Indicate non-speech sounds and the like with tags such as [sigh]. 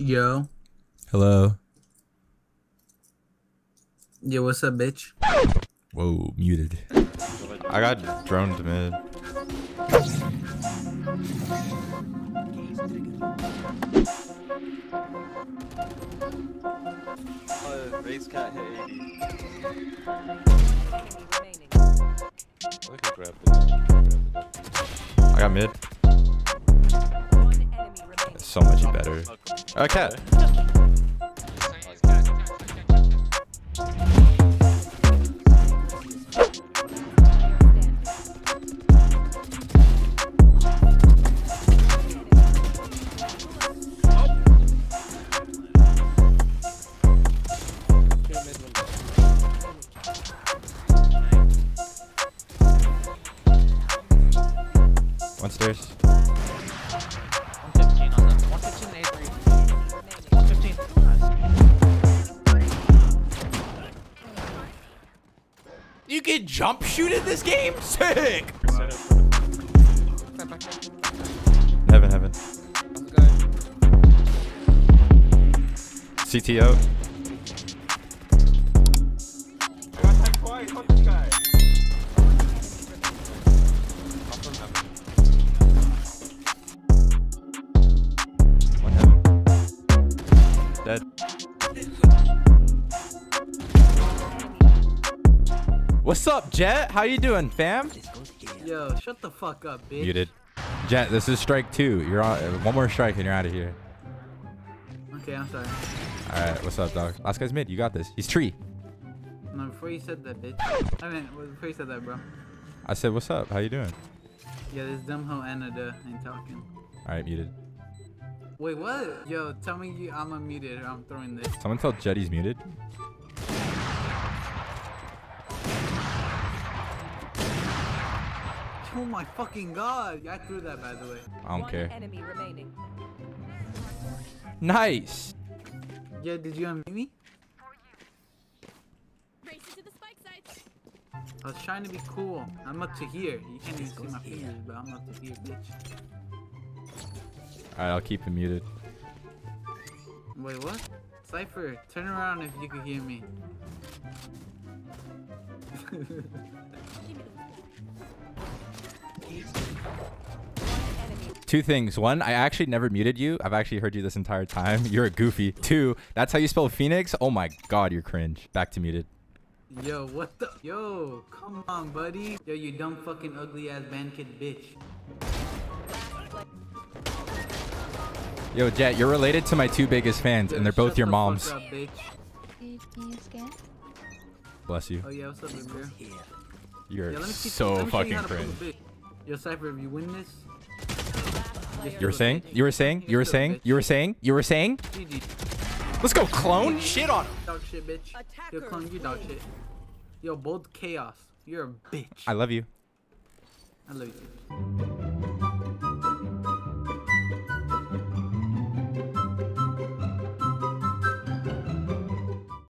Yo. Hello. Yo, what's up, bitch? Whoa, muted. I got droned mid. Uh, race cat hit 80. Look at grab it. I got mid. So much better. Cat. One stairs. Can jump shoot in this game? [laughs] Sick! Heaven, heaven. CTO. What's up, Jett? How you doing, fam? Yo, shut the fuck up, bitch. Muted. Jett, this is strike two. You're on uh, one more strike and you're out of here. Okay, I'm sorry. All right, what's up, dog? Last guy's mid. You got this. He's tree. No, before you said that, bitch. I mean, before you said that, bro. I said, what's up? How you doing? Yeah, this dumb hoe Anna duh ain't talking. All right, muted. Wait, what? Yo, tell me you, I'm unmuted or I'm throwing this. Someone tell Jett he's muted. Oh my fucking god. I threw that, by the way. I don't One care. enemy remaining. Nice. Yeah, did you unmute me? Race into the spike sites. I was trying to be cool. I'm up to here. You can't even see my fingers, but I'm up to here, bitch. All right, I'll keep him muted. Wait, what? Cypher, turn around if you can hear me. Enemy. Two things. One, I actually never muted you. I've actually heard you this entire time. You're a goofy. Two, that's how you spell Phoenix. Oh my god, you're cringe. Back to muted. Yo, what the? Yo, come on, buddy. Yo, you dumb fucking ugly ass band kid bitch. Yo, Jett, you're related to my two biggest fans, and they're both your the moms. Fuck up, Bless you. Oh yeah, what's up, big bro? You're Yeah, let me so let me fucking how cringe. Yo, Cypher, if you win this, You were saying? You were saying? You were saying? You were saying? You were saying? GG. Let's go, clone. Shit on him. Dog shit, bitch. Yo, clone, you dog shit. Yo, BoldKaos. You're a bitch. I love you. I love you.